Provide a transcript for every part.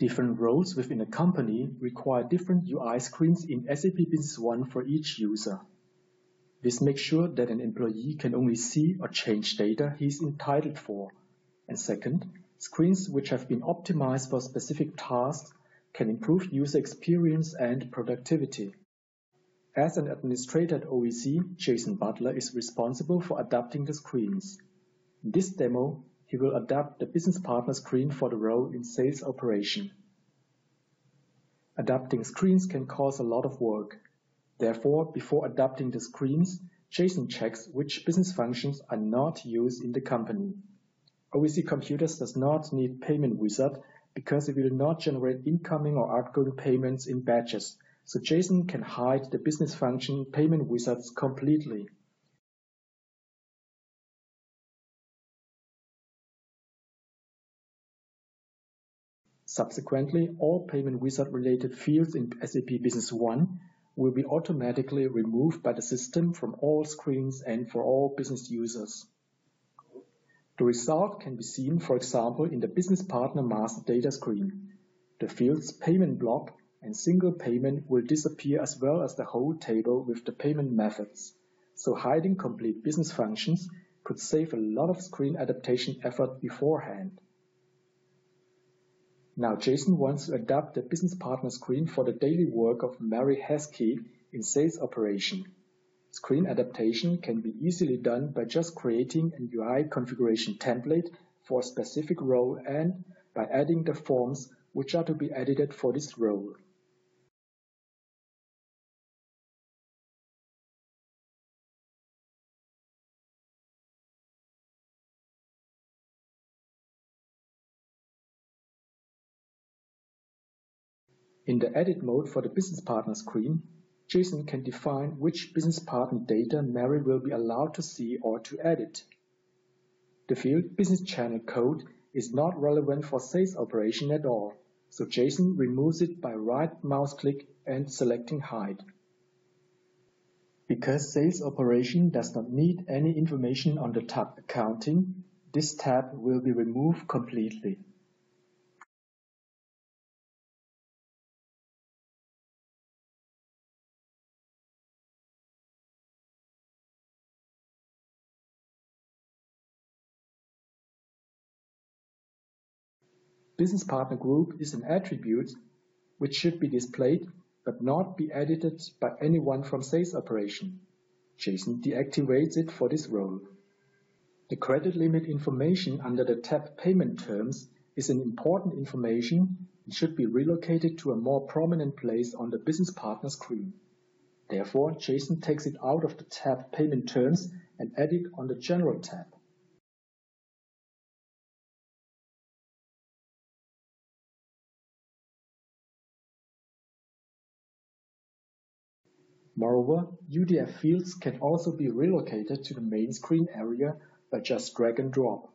Different roles within a company require different UI screens in SAP Business One for each user. This makes sure that an employee can only see or change data he is entitled for. And second, screens which have been optimized for specific tasks can improve user experience and productivity. As an administrator at OEC, Jason Butler is responsible for adapting the screens. In this demo, he will adapt the business partner screen for the role in sales operation. Adapting screens can cause a lot of work. Therefore, before adapting the screens, Jason checks which business functions are not used in the company. OEC Computers does not need Payment Wizard because it will not generate incoming or outgoing payments in batches, so Jason can hide the business function Payment Wizards completely. Subsequently, all Payment Wizard-related fields in SAP Business One will be automatically removed by the system from all screens and for all business users. The result can be seen, for example, in the Business Partner Master Data screen. The fields Payment Block and Single Payment will disappear as well as the whole table with the payment methods. So hiding complete business functions could save a lot of screen adaptation effort beforehand. Now Jason wants to adapt the business partner screen for the daily work of Mary Heskey in sales operation. Screen adaptation can be easily done by just creating an UI configuration template for a specific role and by adding the forms which are to be edited for this role. In the Edit mode for the Business Partner screen, Jason can define which business partner data Mary will be allowed to see or to edit. The field Business Channel Code is not relevant for sales operation at all, so Jason removes it by right mouse click and selecting Hide. Because sales operation does not need any information on the tab Accounting, this tab will be removed completely. Business Partner Group is an attribute which should be displayed but not be edited by anyone from sales operation. Jason deactivates it for this role. The credit limit information under the tab Payment Terms is an important information and should be relocated to a more prominent place on the business partner screen. Therefore, Jason takes it out of the tab Payment Terms and add it on the General tab. Moreover, UDF fields can also be relocated to the main screen area by just drag and drop.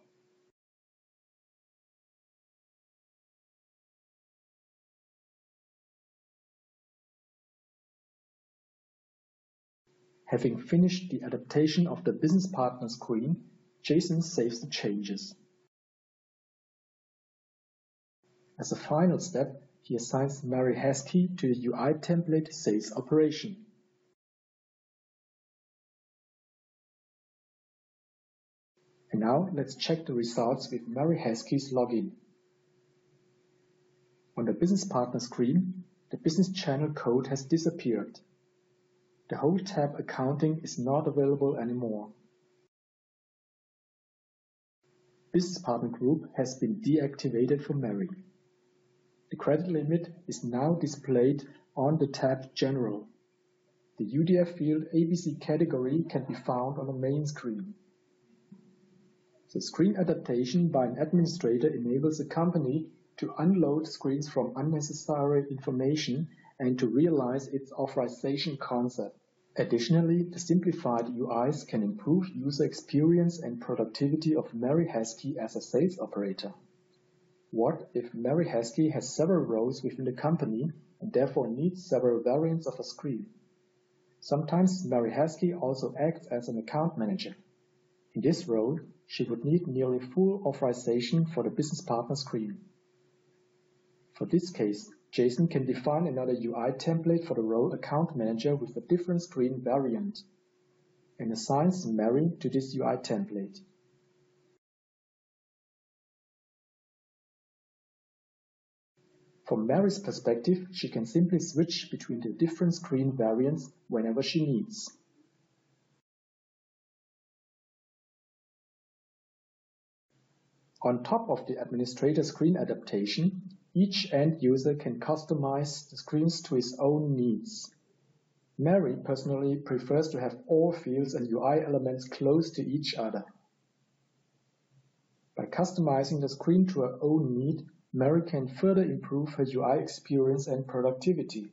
Having finished the adaptation of the business partner screen, Jason saves the changes. As a final step, he assigns Mary Heskey to the UI template sales operation. Now let's check the results with Mary Heskey's login. On the business partner screen, the business channel code has disappeared. The whole tab accounting is not available anymore. Business partner group has been deactivated for Mary. The credit limit is now displayed on the tab General. The UDF field ABC category can be found on the main screen. The screen adaptation by an administrator enables a company to unload screens from unnecessary information and to realize its authorization concept. Additionally, the simplified UIs can improve user experience and productivity of Mary Heskey as a sales operator. What if Mary Heskey has several roles within the company and therefore needs several variants of a screen? Sometimes Mary Heskey also acts as an account manager. In this role, she would need nearly full authorization for the business partner screen. For this case, Jason can define another UI template for the role Account Manager with a different screen variant and assigns Mary to this UI template. From Mary's perspective, she can simply switch between the different screen variants whenever she needs. On top of the administrator screen adaptation, each end user can customize the screens to his own needs. Mary personally prefers to have all fields and UI elements close to each other. By customizing the screen to her own need, Mary can further improve her UI experience and productivity.